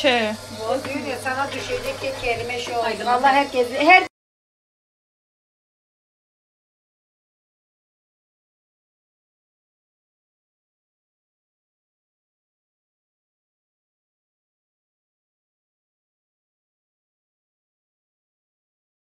Çe. O diyor ya sana düşecek ki kelime şey olsun. Allah herkes her